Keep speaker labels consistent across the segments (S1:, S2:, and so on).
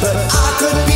S1: but I could be.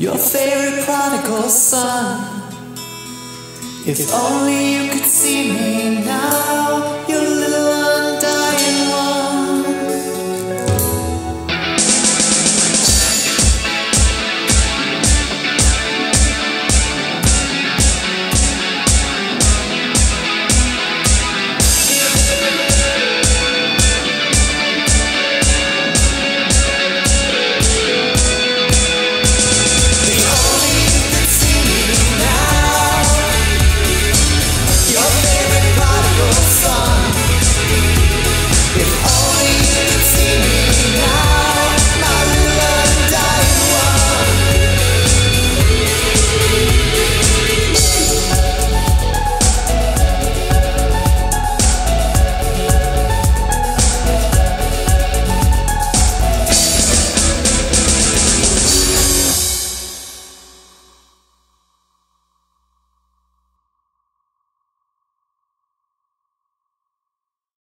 S1: Your favorite prodigal son. If only you could see me.